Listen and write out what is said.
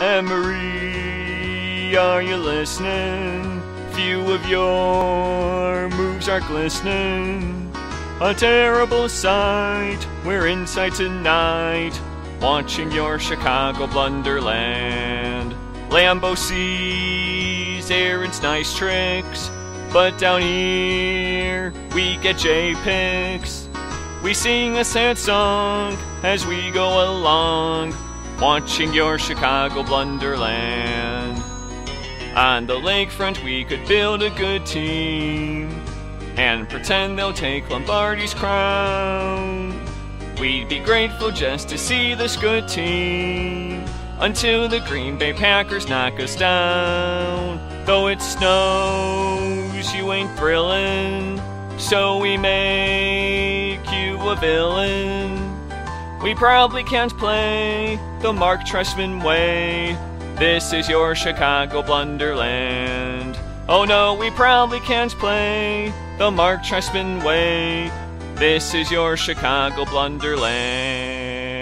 Emery, are you listening? Few of your moves are glistening. A terrible sight, we're inside tonight, watching your Chicago blunderland. Lambeau sees Aaron's nice tricks, but down here we get Jay-Picks. We sing a sad song as we go along, watching your Chicago blunderland. On the lakefront, we could build a good team and pretend they'll take Lombardi's crown. We'd be grateful just to see this good team until the Green Bay Packers knock us down. Though it snows, you ain't thrilling, so we make you a villain. We probably can't play the Marc Trestman way. This is your Chicago Blunderland. Oh no, we probably can't play the Marc Trestman way. This is your Chicago Blunderland.